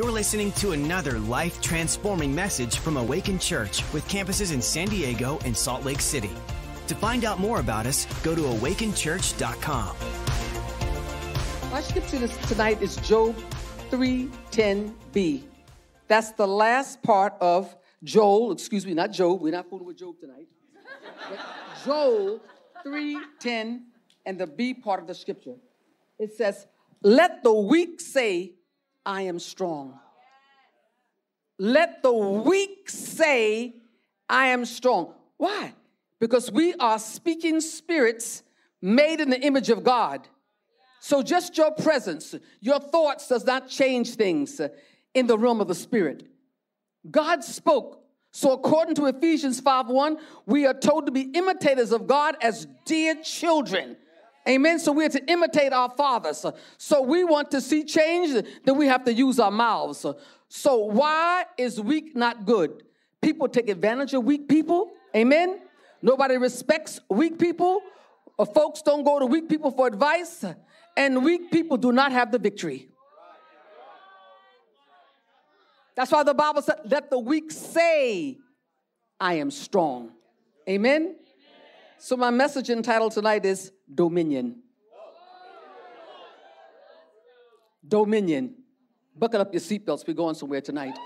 You're listening to another life transforming message from Awaken Church with campuses in San Diego and Salt Lake City. To find out more about us, go to awakenchurch.com. My scripture tonight is Job 3:10b. That's the last part of Joel, excuse me, not Job. We're not fooling with Job tonight. But Joel 3:10 and the B part of the scripture. It says, "Let the weak say, I am strong." Let the weak say, I am strong. Why? Because we are speaking spirits made in the image of God. So just your presence, your thoughts does not change things in the realm of the spirit. God spoke. So according to Ephesians 5:1, we are told to be imitators of God as dear children. Amen. So we're to imitate our fathers. So we want to see change, then we have to use our mouths. So why is weak not good? People take advantage of weak people. Amen. Nobody respects weak people. Or folks don't go to weak people for advice. And weak people do not have the victory. That's why the Bible said, let the weak say, I am strong. Amen. So, my message entitled tonight is Dominion. Dominion. Buckle up your seatbelts. We're going somewhere tonight.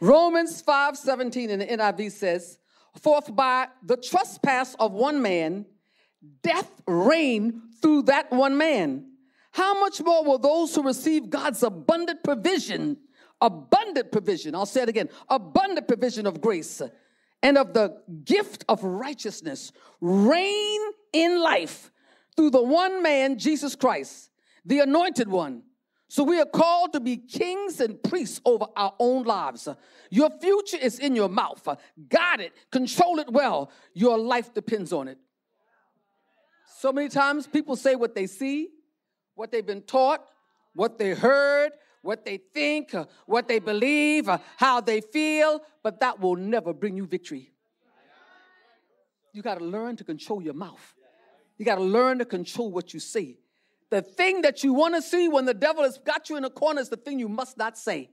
Romans 5 17 in the NIV says, Forth by the trespass of one man, death reigned through that one man. How much more will those who receive God's abundant provision, abundant provision, I'll say it again, abundant provision of grace and of the gift of righteousness reign in life through the one man, Jesus Christ, the anointed one. So we are called to be kings and priests over our own lives. Your future is in your mouth. Guard it, control it well. Your life depends on it. So many times people say what they see, what they've been taught, what they heard, what they think, uh, what they believe, uh, how they feel, but that will never bring you victory. You got to learn to control your mouth. You got to learn to control what you say. The thing that you want to see when the devil has got you in a corner is the thing you must not say.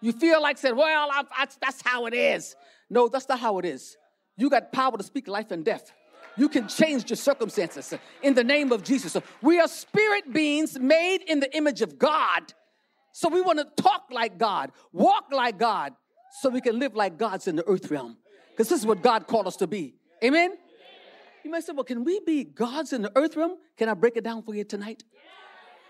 You feel like saying, Well, I, I, that's how it is. No, that's not how it is. You got power to speak life and death. You can change your circumstances in the name of Jesus. We are spirit beings made in the image of God so we want to talk like God, walk like God, so we can live like God's in the earth realm. Because this is what God called us to be. Amen? You might say, well, can we be gods in the earth realm? Can I break it down for you tonight?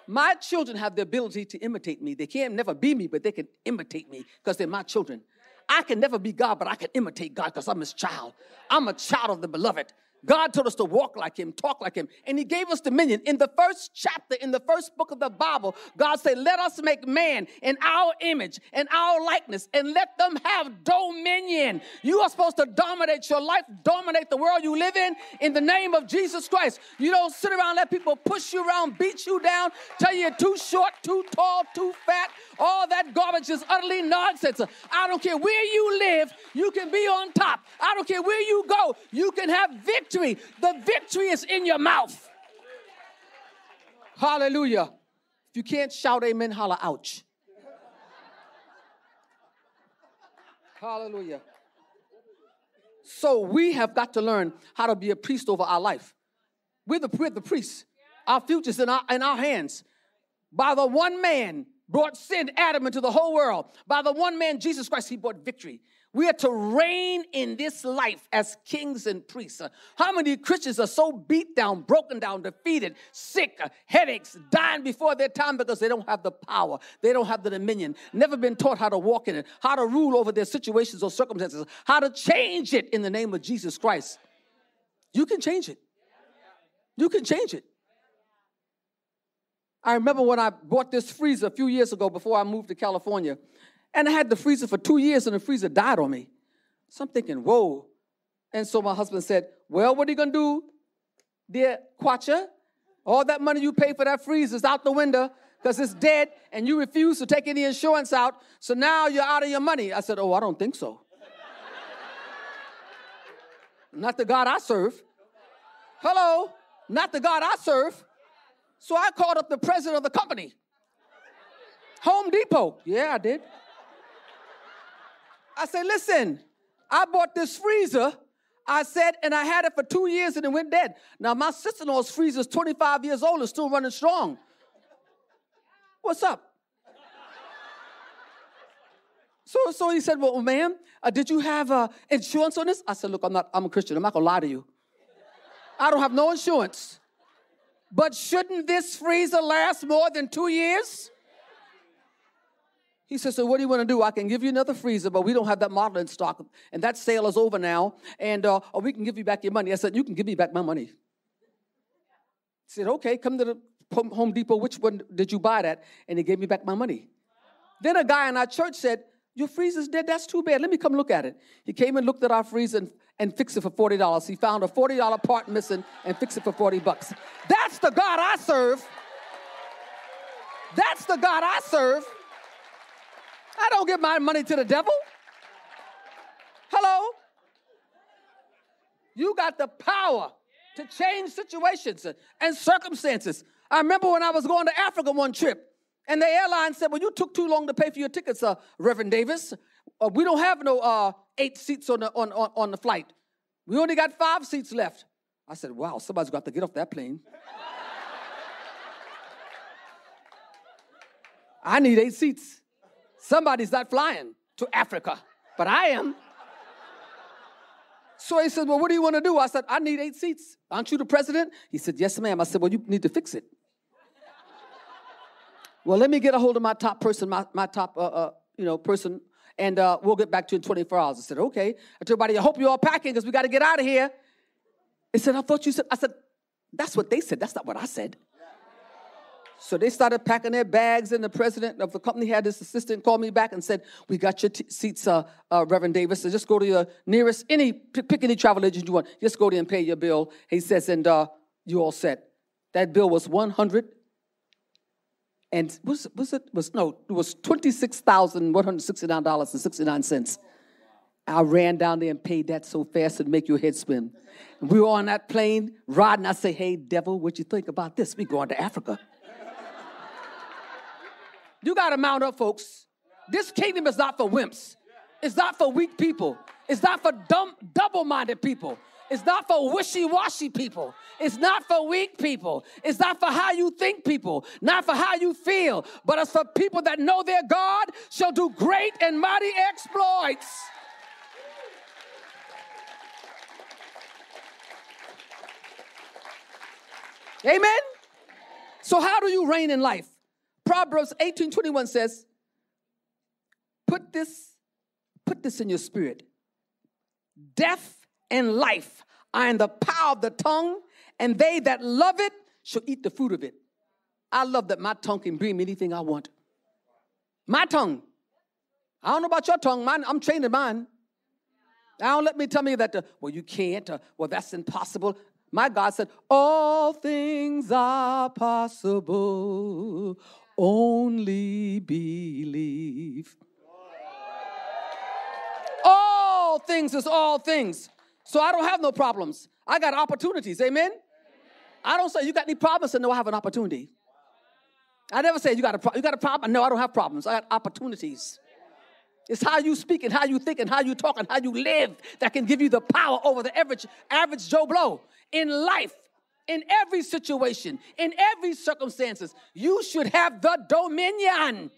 My children have the ability to imitate me. They can't never be me, but they can imitate me because they're my children. I can never be God, but I can imitate God because I'm his child. I'm a child of the beloved. God told us to walk like him, talk like him, and he gave us dominion. In the first chapter, in the first book of the Bible, God said, Let us make man in our image and our likeness, and let them have dominion. You are supposed to dominate your life, dominate the world you live in, in the name of Jesus Christ. You don't sit around, let people push you around, beat you down, tell you you're too short, too tall, too fat. All that garbage is utterly nonsense. I don't care where you live, you can be on top. I don't care where you go, you can have victory victory. The victory is in your mouth. Hallelujah. If you can't shout amen, holler ouch. Hallelujah. So we have got to learn how to be a priest over our life. We're the, we're the priests. Our future's in our, in our hands. By the one man brought sin, Adam, into the whole world. By the one man, Jesus Christ, he brought victory. We are to reign in this life as kings and priests. How many Christians are so beat down, broken down, defeated, sick, headaches, dying before their time because they don't have the power, they don't have the dominion, never been taught how to walk in it, how to rule over their situations or circumstances, how to change it in the name of Jesus Christ? You can change it. You can change it. I remember when I bought this freezer a few years ago before I moved to California. And I had the freezer for two years and the freezer died on me. So I'm thinking, whoa. And so my husband said, Well, what are you gonna do, dear Kwacha? All that money you pay for that freezer is out the window because it's dead and you refuse to take any insurance out. So now you're out of your money. I said, Oh, I don't think so. Not the God I serve. Hello, not the God I serve. So I called up the president of the company. Home Depot. Yeah, I did. I said, listen, I bought this freezer. I said, and I had it for two years and it went dead. Now, my sister in law's freezer is 25 years old and still running strong. What's up? So, so he said, Well, ma'am, uh, did you have uh, insurance on this? I said, Look, I'm not, I'm a Christian. I'm not gonna lie to you. I don't have no insurance. But shouldn't this freezer last more than two years? He said, So what do you want to do? I can give you another freezer, but we don't have that model in stock. And that sale is over now. And uh, or we can give you back your money. I said, You can give me back my money. He said, Okay, come to the Home Depot. Which one did you buy that? And he gave me back my money. Then a guy in our church said, Your freezer's dead. That's too bad. Let me come look at it. He came and looked at our freezer and, and fixed it for $40. He found a $40 part missing and fixed it for 40 bucks. That's the God I serve. That's the God I serve. I don't give my money to the devil. Hello? You got the power to change situations and circumstances. I remember when I was going to Africa one trip, and the airline said, Well, you took too long to pay for your tickets, uh, Reverend Davis. Uh, we don't have no uh, eight seats on the, on, on, on the flight. We only got five seats left. I said, Wow, somebody's got to get off that plane. I need eight seats. Somebody's not flying to Africa, but I am. So he said, Well, what do you want to do? I said, I need eight seats. Aren't you the president? He said, Yes, ma'am. I said, Well, you need to fix it. well, let me get a hold of my top person, my, my top uh, uh, you know, person, and uh, we'll get back to you in 24 hours. I said, Okay. I told everybody, I hope you're all packing because we got to get out of here. He said, I thought you said, I said, That's what they said. That's not what I said. So they started packing their bags, and the president of the company had his assistant call me back and said, "We got your t- seats, uh, uh, Reverend Davis. So just go to your nearest any pick any travel agent you want. Just go there and pay your bill." He says, "And uh, you all set." That bill was one hundred and was was it was no it was twenty six thousand one hundred sixty nine dollars and sixty nine cents. I ran down there and paid that so fast it'd make your head spin. And we were on that plane riding. I say, "Hey, devil, what you think about this? We going to Africa." You got to mount up, folks. This kingdom is not for wimps. It's not for weak people. It's not for dumb, double-minded people. It's not for wishy-washy people. It's not for weak people. It's not for how you think people, not for how you feel, but it's for people that know their God shall do great and mighty exploits. Amen. So how do you reign in life? Proverbs 18 21 says, Put this, put this in your spirit. Death and life are in the power of the tongue, and they that love it shall eat the fruit of it. I love that my tongue can bring me anything I want. My tongue. I don't know about your tongue. Mine, I'm trained in mine. Don't let me tell me that, uh, well, you can't, uh, well, that's impossible. My God said, All things are possible only believe. All things is all things. So I don't have no problems. I got opportunities. Amen? I don't say you got any problems, and no, I have an opportunity. I never say you got a pro- you got a problem. No, I don't have problems. I got opportunities. It's how you speak and how you think and how you talk and how you live that can give you the power over the average average Joe Blow in life in every situation, in every circumstances. You should have the dominion.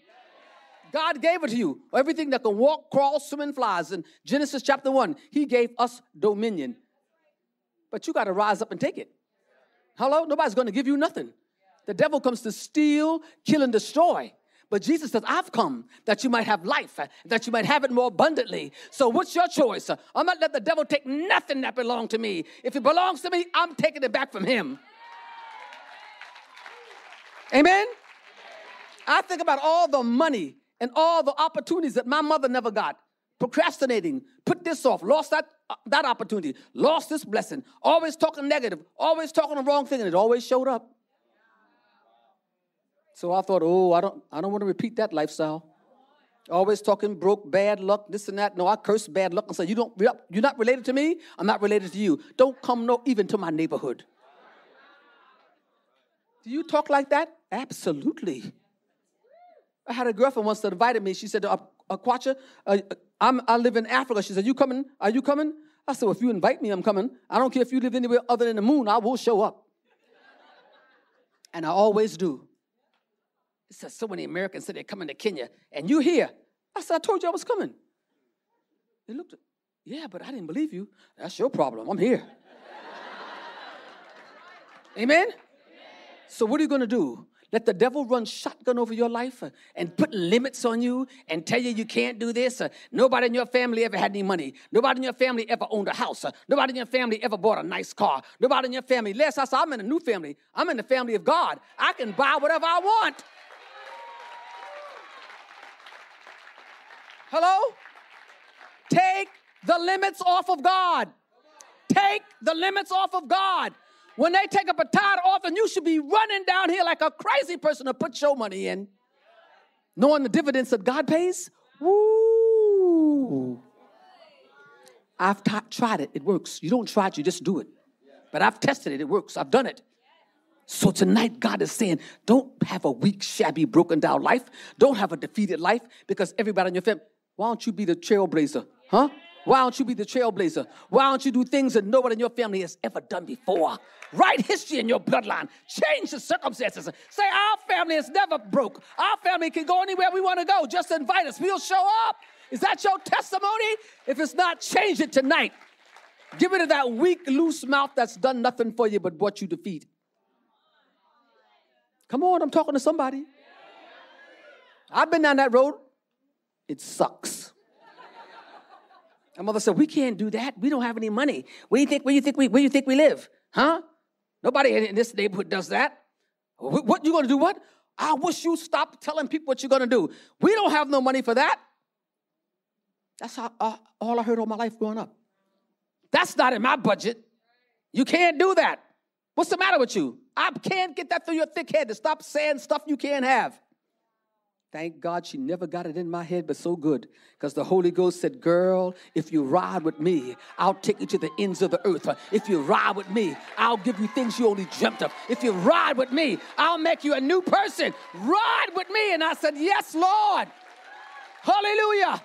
God gave it to you. Everything that can walk, crawl, swim, and flies. In Genesis chapter 1, He gave us dominion. But you got to rise up and take it. Hello? Nobody's going to give you nothing. The devil comes to steal, kill, and destroy. But Jesus says, I've come that you might have life, that you might have it more abundantly. So what's your choice? I'm not let the devil take nothing that belongs to me. If it belongs to me, I'm taking it back from him. Amen? I think about all the money and all the opportunities that my mother never got. Procrastinating, put this off, lost that, uh, that opportunity, lost this blessing, always talking negative, always talking the wrong thing, and it always showed up. So I thought, oh, I don't, I don't want to repeat that lifestyle. Always talking broke, bad luck, this and that. No, I curse bad luck and say, you don't, you're not related to me. I'm not related to you. Don't come no even to my neighborhood. Do you talk like that? Absolutely. I had a girlfriend once that invited me. She said, Akwacha, uh, I'm, I live in Africa. She said, you coming? Are you coming? I said, well, if you invite me, I'm coming. I don't care if you live anywhere other than the moon, I will show up. and I always do. It says so many Americans said they're coming to Kenya, and you here. I said, I told you I was coming. They looked, yeah, but I didn't believe you. That's your problem. I'm here. Amen? Amen? So, what are you going to do? Let the devil run shotgun over your life uh, and put limits on you and tell you you can't do this. Uh, nobody in your family ever had any money. Nobody in your family ever owned a house. Uh, nobody in your family ever bought a nice car. Nobody in your family, less I said, I'm in a new family. I'm in the family of God. I can buy whatever I want. Hello? Take the limits off of God. Take the limits off of God. When they take a a off, and you should be running down here like a crazy person to put your money in, knowing the dividends that God pays. Woo! I've t- tried it, it works. You don't try it, you just do it. But I've tested it, it works. I've done it. So tonight, God is saying, don't have a weak, shabby, broken down life. Don't have a defeated life because everybody in your family, why don't you be the trailblazer? Huh? Why don't you be the trailblazer? Why don't you do things that nobody in your family has ever done before? Write history in your bloodline. Change the circumstances. Say, our family is never broke. Our family can go anywhere we want to go. Just invite us. We'll show up. Is that your testimony? If it's not, change it tonight. Give it to that weak, loose mouth that's done nothing for you but brought you defeat. Come on, I'm talking to somebody. I've been down that road. It sucks. My mother said, "We can't do that. We don't have any money. Where do you think? Where you think we? Where you think we live? Huh? Nobody in this neighborhood does that. What you gonna do? What? I wish you stop telling people what you're gonna do. We don't have no money for that. That's how, uh, all I heard all my life growing up. That's not in my budget. You can't do that. What's the matter with you? I can't get that through your thick head to stop saying stuff you can't have. Thank God she never got it in my head, but so good. Because the Holy Ghost said, Girl, if you ride with me, I'll take you to the ends of the earth. If you ride with me, I'll give you things you only dreamt of. If you ride with me, I'll make you a new person. Ride with me. And I said, Yes, Lord. Hallelujah.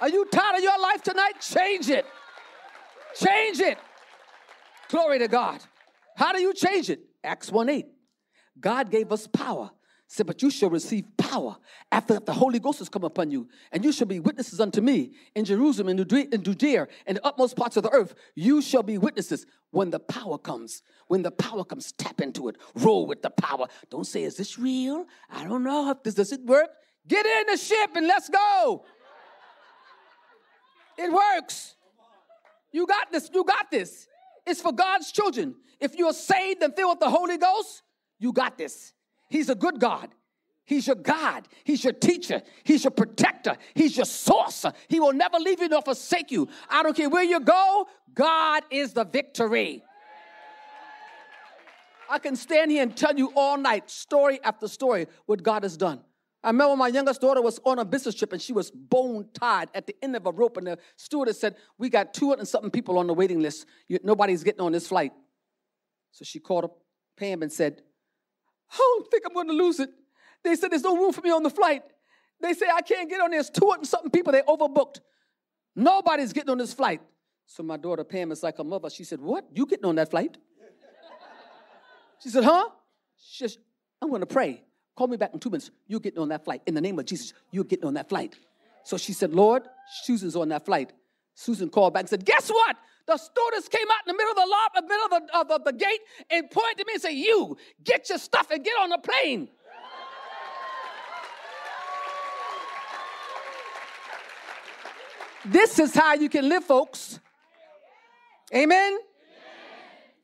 Are you tired of your life tonight? Change it. Change it. Glory to God. How do you change it? Acts 1 8. God gave us power said, But you shall receive power after the Holy Ghost has come upon you, and you shall be witnesses unto me in Jerusalem, in Judea, and the utmost parts of the earth. You shall be witnesses when the power comes. When the power comes, tap into it, roll with the power. Don't say, Is this real? I don't know if this does it work. Get in the ship and let's go. It works. You got this. You got this. It's for God's children. If you're saved and filled with the Holy Ghost, you got this. He's a good God. He's your God. He's your teacher. He's your protector. He's your source. He will never leave you nor forsake you. I don't care where you go, God is the victory. I can stand here and tell you all night, story after story, what God has done. I remember my youngest daughter was on a business trip and she was bone tied at the end of a rope, and the stewardess said, We got 200 something people on the waiting list. Nobody's getting on this flight. So she called up Pam and said, I don't think I'm going to lose it. They said there's no room for me on the flight. They say I can't get on. There's 200 something people. They overbooked. Nobody's getting on this flight. So my daughter Pam is like a mother. She said, What? You getting on that flight? She said, Huh? She said, I'm going to pray. Call me back in two minutes. You're getting on that flight. In the name of Jesus, you're getting on that flight. So she said, Lord, Susan's on that flight. Susan called back and said, Guess what? The stewardess came out in the middle of the lot, the middle of the, of the gate, and pointed to me and said, You get your stuff and get on the plane. This is how you can live, folks. Amen? Amen?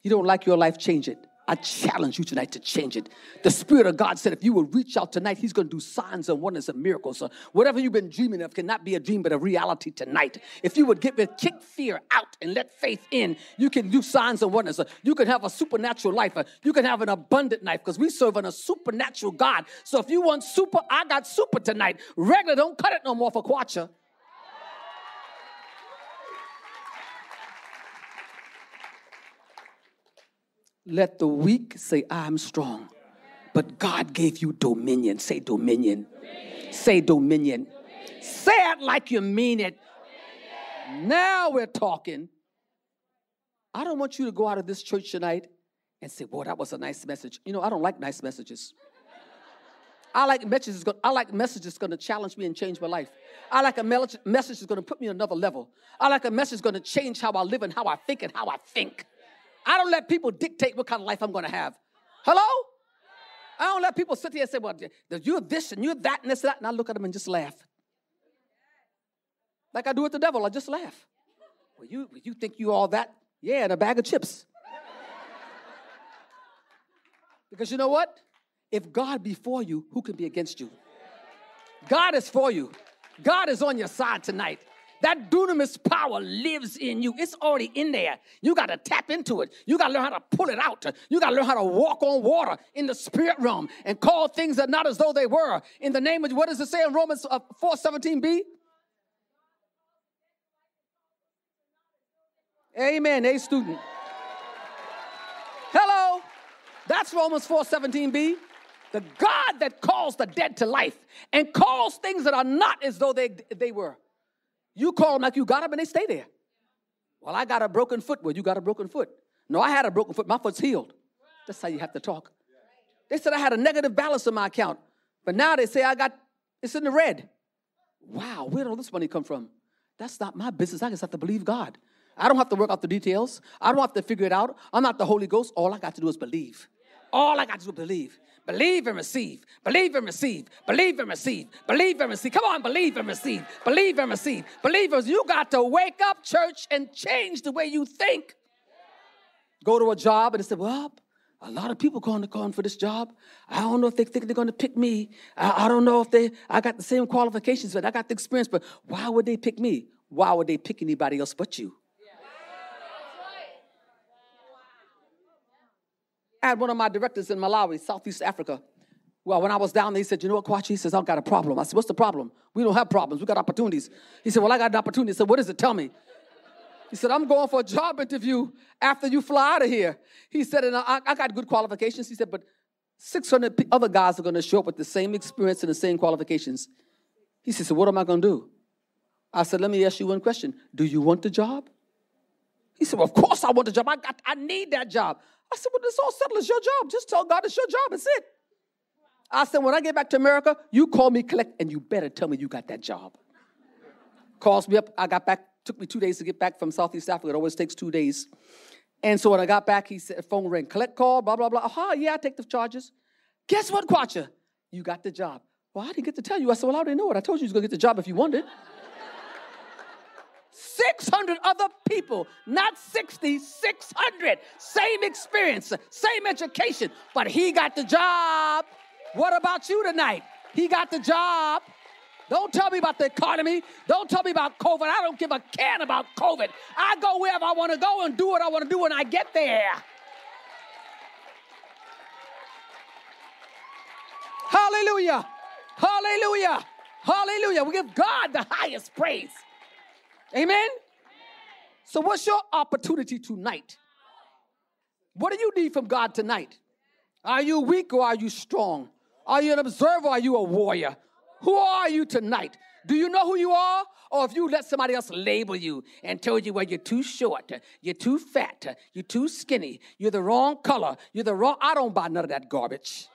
You don't like your life, change it. I challenge you tonight to change it. The Spirit of God said, if you will reach out tonight, He's going to do signs and wonders and miracles. So whatever you've been dreaming of cannot be a dream, but a reality tonight. If you would get uh, kick fear out and let faith in, you can do signs and wonders. Uh, you can have a supernatural life. Uh, you can have an abundant life because we serve on a supernatural God. So if you want super, I got super tonight. Regular, don't cut it no more for Kwacha. Let the weak say, I'm strong. but God gave you dominion. Say dominion. dominion. Say dominion. dominion. Say it like you mean it. Dominion. Now we're talking. I don't want you to go out of this church tonight and say, Boy, that was a nice message. You know, I don't like nice messages. I like messages. I like messages going to challenge me and change my life. I like a message that's going to put me on another level. I like a message that's going to change how I live and how I think and how I think. I don't let people dictate what kind of life I'm going to have. Hello? I don't let people sit here and say, well, you're this and you're that and this and that. And I look at them and just laugh. Like I do with the devil, I just laugh. Well, you, you think you all that? Yeah, and a bag of chips. because you know what? If God be for you, who can be against you? God is for you. God is on your side tonight. That dunamis power lives in you. It's already in there. You got to tap into it. You got to learn how to pull it out. You got to learn how to walk on water in the spirit realm and call things that not as though they were. In the name of what does it say in Romans uh, 4 17b? Amen. A student. Hello. That's Romans 4 17b. The God that calls the dead to life and calls things that are not as though they, they were. You call them like you got them and they stay there. Well, I got a broken foot. Well, you got a broken foot. No, I had a broken foot. My foot's healed. That's how you have to talk. They said I had a negative balance in my account, but now they say I got it's in the red. Wow, where did all this money come from? That's not my business. I just have to believe God. I don't have to work out the details. I don't have to figure it out. I'm not the Holy Ghost. All I got to do is believe. All I got to do is believe. Believe and receive. Believe and receive. Believe and receive. Believe and receive. Come on, believe and receive. Believe and receive. Believers, you got to wake up, church, and change the way you think. Go to a job and they say, well, a lot of people going to call for this job. I don't know if they think they're going to pick me. I, I, don't know if they, I got the same qualifications, but I got the experience, but why would they pick me? Why would they pick anybody else but you? I had one of my directors in Malawi, Southeast Africa. Well, when I was down there, he said, You know what, Kwachi? He says, I've got a problem. I said, What's the problem? We don't have problems. We got opportunities. He said, Well, I got an opportunity. I said, What is it? Tell me. He said, I'm going for a job interview after you fly out of here. He said, And I, I got good qualifications. He said, But 600 other guys are going to show up with the same experience and the same qualifications. He said, So what am I going to do? I said, Let me ask you one question. Do you want the job? He said, Well, of course I want the job. I, got, I need that job. I said, Well, this all settled. It's your job. Just tell God it's your job. It's it. I said, When I get back to America, you call me, collect, and you better tell me you got that job. Calls me up. I got back, took me two days to get back from Southeast Africa. It always takes two days. And so when I got back, he said, phone rang, collect call, blah, blah, blah. Aha, yeah, I take the charges. Guess what, Kwacha? You got the job. Well, I didn't get to tell you. I said, Well, I already know it. I told you you was going to get the job if you wanted. 600 other people, not 60, 600. Same experience, same education, but he got the job. What about you tonight? He got the job. Don't tell me about the economy. Don't tell me about COVID. I don't give a can about COVID. I go wherever I want to go and do what I want to do when I get there. Hallelujah. Hallelujah. Hallelujah. We give God the highest praise. Amen? So, what's your opportunity tonight? What do you need from God tonight? Are you weak or are you strong? Are you an observer or are you a warrior? Who are you tonight? Do you know who you are? Or if you let somebody else label you and tell you, well, you're too short, you're too fat, you're too skinny, you're the wrong color, you're the wrong, I don't buy none of that garbage.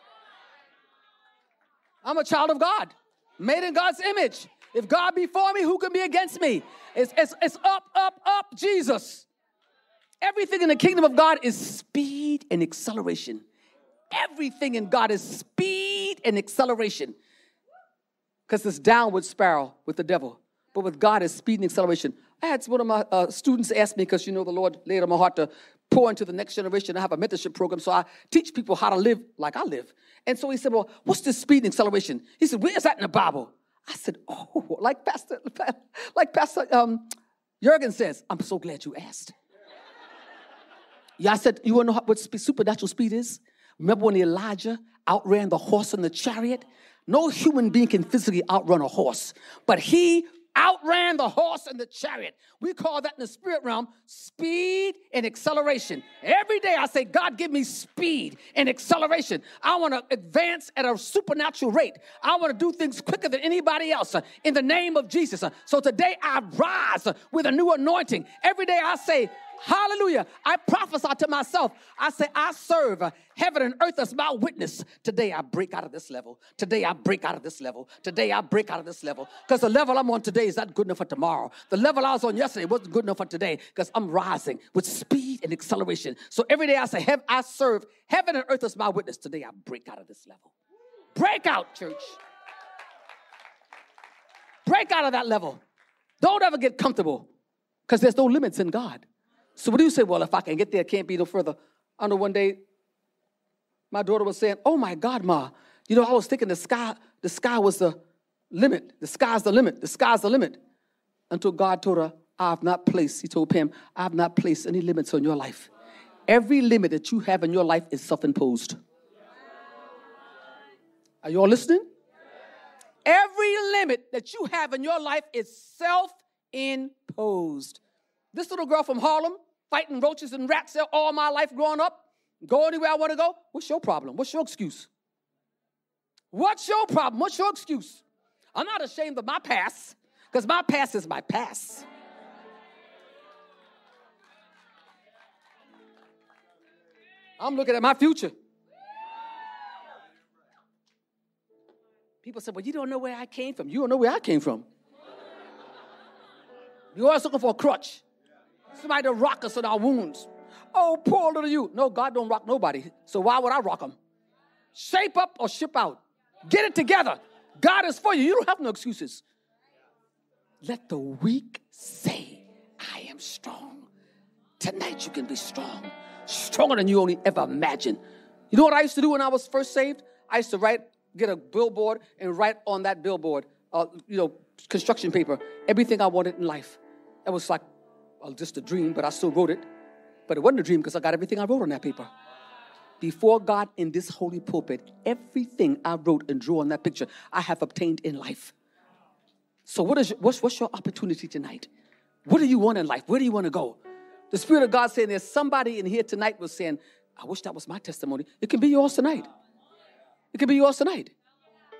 I'm a child of God, made in God's image. If God be for me, who can be against me? It's, it's, it's up, up, up, Jesus. Everything in the kingdom of God is speed and acceleration. Everything in God is speed and acceleration. Because it's downward spiral with the devil. But with God, is speed and acceleration. I had one of my uh, students ask me, because you know the Lord laid on my heart to pour into the next generation. I have a mentorship program, so I teach people how to live like I live. And so he said, Well, what's this speed and acceleration? He said, Where's that in the Bible? I said, oh, like Pastor, like Pastor um, Jurgen says, I'm so glad you asked. Yeah, I said, you want to know what supernatural speed is? Remember when Elijah outran the horse and the chariot? No human being can physically outrun a horse, but he outran the horse and the chariot. We call that in the spirit realm speed and acceleration. Every day I say, God, give me speed and acceleration. I want to advance at a supernatural rate. I want to do things quicker than anybody else uh, in the name of Jesus. Uh, so today I rise uh, with a new anointing. Every day I say, Hallelujah. I prophesy to myself. I say, I serve heaven and earth as my witness. Today I break out of this level. Today I break out of this level. Today I break out of this level. Because the level I'm on today is not good enough for tomorrow. The level I was on yesterday wasn't good enough for today because I'm rising with speed and acceleration. So every day I say, I serve heaven and earth as my witness. Today I break out of this level. Break out, church. Break out of that level. Don't ever get comfortable because there's no limits in God. So what do you say? Well, if I can get there, can't be no further. I know one day my daughter was saying, Oh my God, Ma, you know, I was thinking the sky, the sky was the limit. The sky's the limit. The sky's the limit. Until God told her, I have not placed, he told Pam, I have not placed any limits on your life. Every limit that you have in your life is self imposed. Are you all listening? Every limit that you have in your life is self imposed. This little girl from Harlem, fighting roaches and rats all my life growing up, go anywhere I want to go. What's your problem? What's your excuse? What's your problem? What's your excuse? I'm not ashamed of my past because my past is my past. I'm looking at my future. People say, Well, you don't know where I came from. You don't know where I came from. You're always looking for a crutch somebody to rock us in our wounds. Oh, poor little you. No, God don't rock nobody. So why would I rock them? Shape up or ship out. Get it together. God is for you. You don't have no excuses. Let the weak say, I am strong. Tonight you can be strong, stronger than you only ever imagined. You know what I used to do when I was first saved? I used to write, get a billboard and write on that billboard, uh, you know, construction paper, everything I wanted in life. It was like well, just a dream, but I still wrote it. But it wasn't a dream because I got everything I wrote on that paper. Before God in this holy pulpit, everything I wrote and drew on that picture, I have obtained in life. So, what is your, what's, what's your opportunity tonight? What do you want in life? Where do you want to go? The Spirit of God saying there's somebody in here tonight was saying, I wish that was my testimony. It can be yours tonight. It can be yours tonight.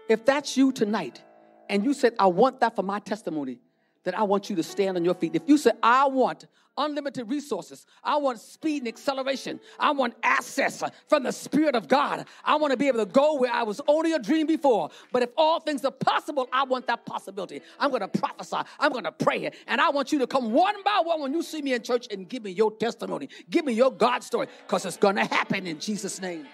If that's you tonight, and you said, I want that for my testimony, that I want you to stand on your feet. If you say, I want unlimited resources, I want speed and acceleration, I want access from the Spirit of God, I want to be able to go where I was only a dream before. But if all things are possible, I want that possibility. I'm going to prophesy, I'm going to pray, and I want you to come one by one when you see me in church and give me your testimony, give me your God story, because it's going to happen in Jesus' name.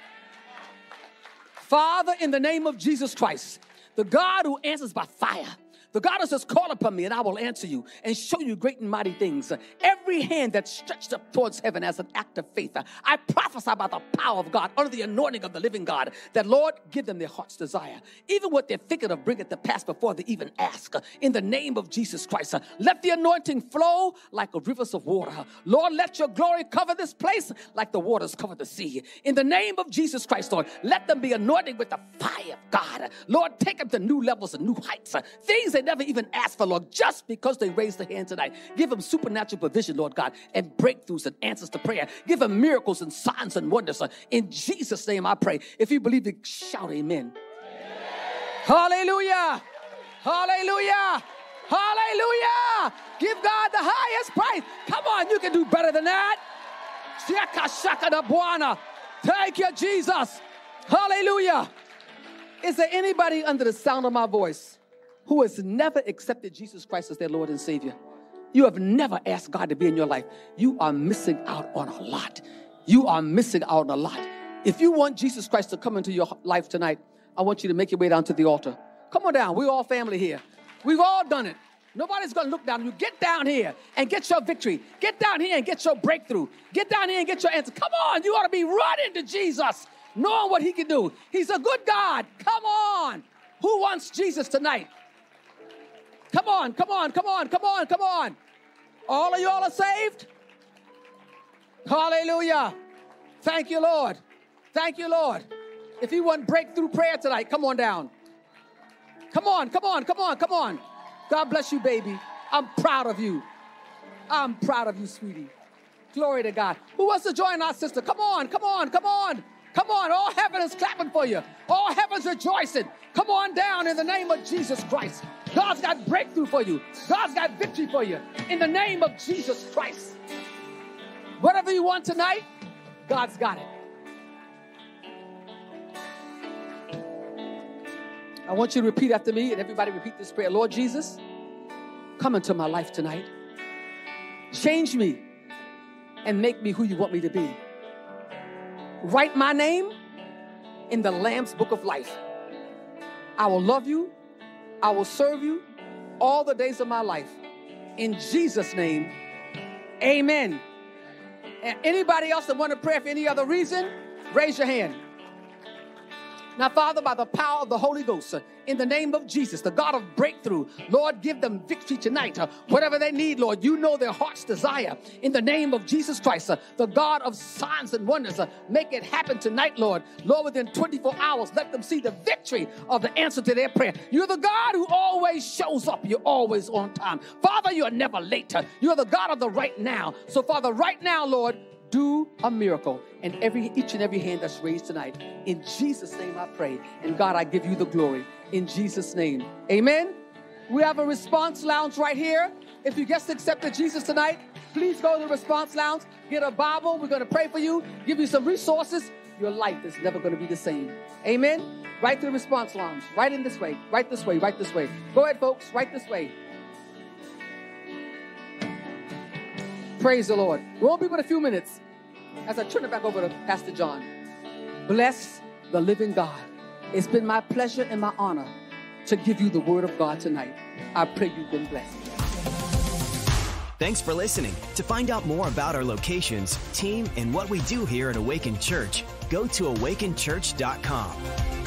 Father, in the name of Jesus Christ, the God who answers by fire. The God says, Call upon me and I will answer you and show you great and mighty things. Every hand that's stretched up towards heaven as an act of faith, I prophesy by the power of God, under the anointing of the living God, that Lord, give them their heart's desire. Even what they're thinking of, bring it to pass before they even ask. In the name of Jesus Christ, let the anointing flow like rivers of water. Lord, let your glory cover this place like the waters cover the sea. In the name of Jesus Christ, Lord, let them be anointed with the fire of God. Lord, take them to new levels and new heights. Things they never even asked for, Lord, just because they raised their hand tonight. Give them supernatural provision, Lord God, and breakthroughs and answers to prayer. Give them miracles and signs and wonders. In Jesus' name I pray. If you believe it, shout amen. amen. Hallelujah. Hallelujah. Hallelujah. Give God the highest praise. Come on, you can do better than that. Thank you, Jesus. Hallelujah. Is there anybody under the sound of my voice who has never accepted Jesus Christ as their Lord and Savior, you have never asked God to be in your life, you are missing out on a lot. You are missing out on a lot. If you want Jesus Christ to come into your life tonight, I want you to make your way down to the altar. Come on down. We're all family here. We've all done it. Nobody's going to look down on you. Get down here and get your victory. Get down here and get your breakthrough. Get down here and get your answer. Come on. You ought to be running to Jesus, knowing what he can do. He's a good God. Come on. Who wants Jesus tonight? Come on, come on, come on, come on, come on. All of y'all are saved? Hallelujah. Thank you, Lord. Thank you, Lord. If you want breakthrough prayer tonight, come on down. Come on, come on, come on, come on. God bless you, baby. I'm proud of you. I'm proud of you, sweetie. Glory to God. Who wants to join our sister? Come on, come on, come on. Come on, all heaven is clapping for you. All heaven's rejoicing. Come on down in the name of Jesus Christ. God's got breakthrough for you. God's got victory for you in the name of Jesus Christ. Whatever you want tonight, God's got it. I want you to repeat after me, and everybody repeat this prayer Lord Jesus, come into my life tonight. Change me and make me who you want me to be. Write my name in the Lamb's book of life. I will love you, I will serve you all the days of my life. In Jesus' name, amen. And anybody else that want to pray for any other reason, raise your hand. Now, Father, by the power of the Holy Ghost, uh, in the name of Jesus, the God of breakthrough, Lord, give them victory tonight. Uh, whatever they need, Lord, you know their heart's desire. In the name of Jesus Christ, uh, the God of signs and wonders, make it happen tonight, Lord. Lord, within 24 hours, let them see the victory of the answer to their prayer. You're the God who always shows up. You're always on time. Father, you're never late. You're the God of the right now. So, Father, right now, Lord, do a miracle in every each and every hand that's raised tonight. In Jesus' name I pray. And God, I give you the glory. In Jesus' name. Amen. We have a response lounge right here. If you just accepted Jesus tonight, please go to the response lounge, get a Bible. We're going to pray for you, give you some resources. Your life is never going to be the same. Amen. Right to the response lounge. Right in this way. Right this way. Right this way. Go ahead, folks. Right this way. Praise the Lord. We won't be but a few minutes as I turn it back over to Pastor John. Bless the living God. It's been my pleasure and my honor to give you the word of God tonight. I pray you've been blessed. Thanks for listening. To find out more about our locations, team, and what we do here at Awaken Church, go to awakenchurch.com.